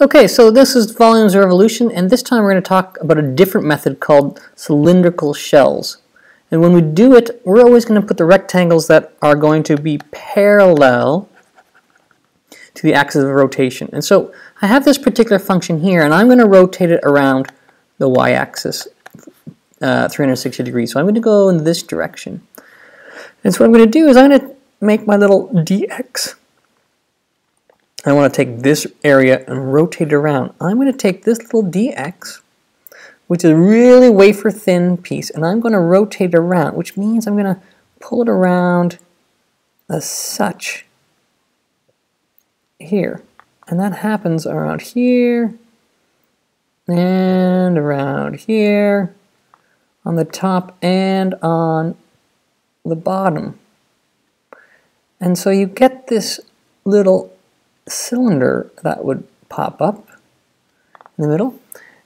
Okay, so this is volumes of revolution, and this time we're going to talk about a different method called cylindrical shells. And when we do it, we're always going to put the rectangles that are going to be parallel to the axis of rotation. And so I have this particular function here, and I'm going to rotate it around the y-axis uh, 360 degrees. So I'm going to go in this direction. And so what I'm going to do is I'm going to make my little dx. I want to take this area and rotate it around. I'm going to take this little dx, which is a really wafer thin piece, and I'm going to rotate it around, which means I'm going to pull it around as such here. And that happens around here and around here on the top and on the bottom. And so you get this little cylinder that would pop up in the middle.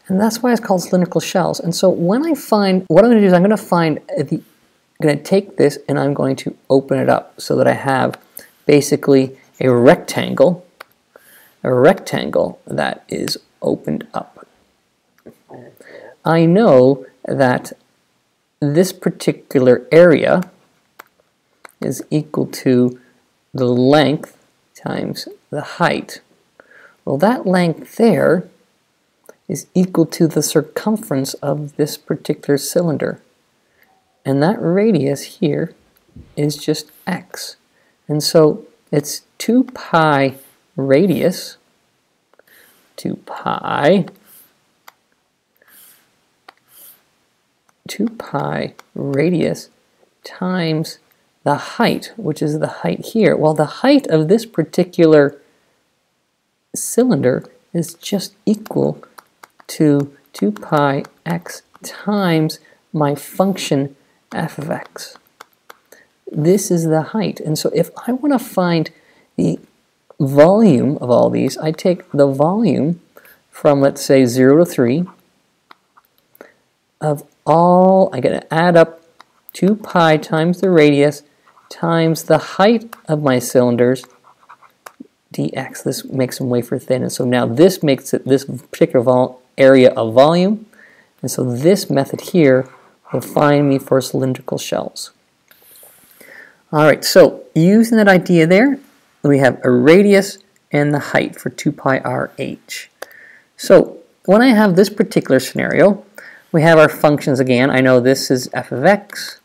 And that's why it's called cylindrical shells. And so when I find, what I'm going to do is I'm going to find, the, I'm going to take this and I'm going to open it up so that I have basically a rectangle, a rectangle that is opened up. I know that this particular area is equal to the length times the height. Well, that length there is equal to the circumference of this particular cylinder. And that radius here is just x. And so it's 2 pi radius, 2 pi 2 pi radius times the height, which is the height here. Well, the height of this particular cylinder is just equal to 2 pi x times my function f of x. This is the height. And so if I want to find the volume of all these, I take the volume from, let's say, 0 to 3 of all, I got to add up 2 pi times the radius times the height of my cylinders dx. This makes them wafer thin. And so now this makes it this particular area of volume. And so this method here will find me for cylindrical shells. All right, so using that idea there, we have a radius and the height for 2 pi r h. So when I have this particular scenario, we have our functions again. I know this is f of x.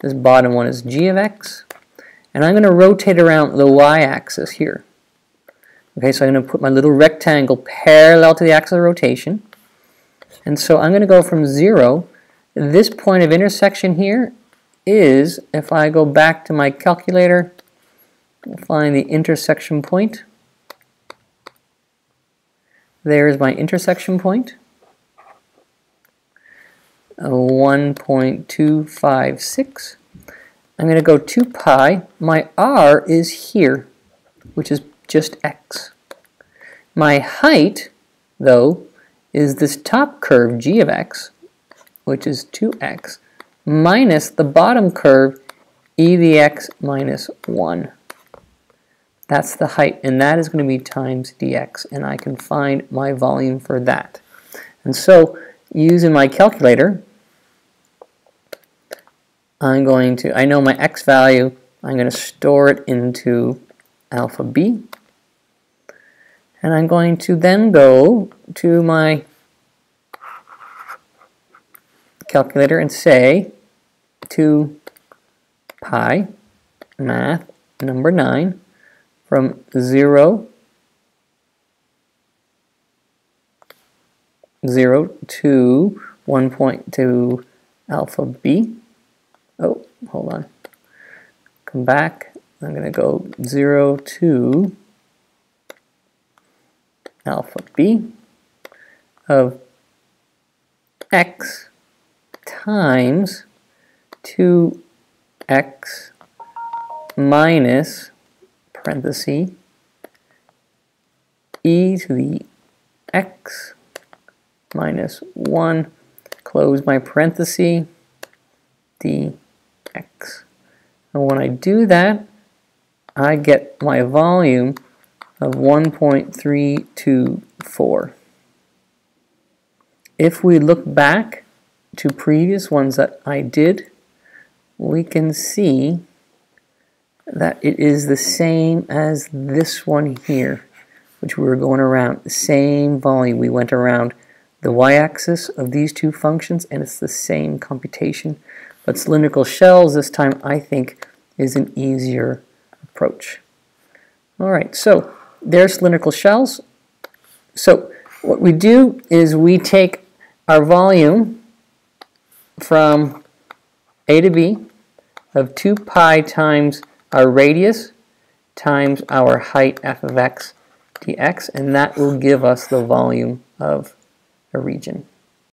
This bottom one is g of x. And I'm going to rotate around the y-axis here. Okay, so I'm going to put my little rectangle parallel to the axis of rotation. And so I'm going to go from 0. This point of intersection here is, if I go back to my calculator, find the intersection point. There's my intersection point. 1.256. I'm going to go 2 pi. My r is here, which is just x. My height, though, is this top curve, g of x, which is 2x, minus the bottom curve, e the x minus 1. That's the height, and that is going to be times dx, and I can find my volume for that. And so using my calculator, I'm going to, I know my x value, I'm going to store it into alpha b. And I'm going to then go to my calculator and say 2 pi math number 9 from 0 0 to 1.2 alpha b. Oh, hold on. Come back. I'm going to go 0 to alpha b of x times 2x minus parenthesis e to the x minus 1, close my parenthesis, dx. And when I do that, I get my volume of 1.324. If we look back to previous ones that I did, we can see that it is the same as this one here, which we were going around. The same volume. We went around the y-axis of these two functions, and it's the same computation. But cylindrical shells this time, I think, is an easier approach. All right, so there's cylindrical shells. So what we do is we take our volume from A to B of 2 pi times our radius times our height f of x dx, and that will give us the volume of a region.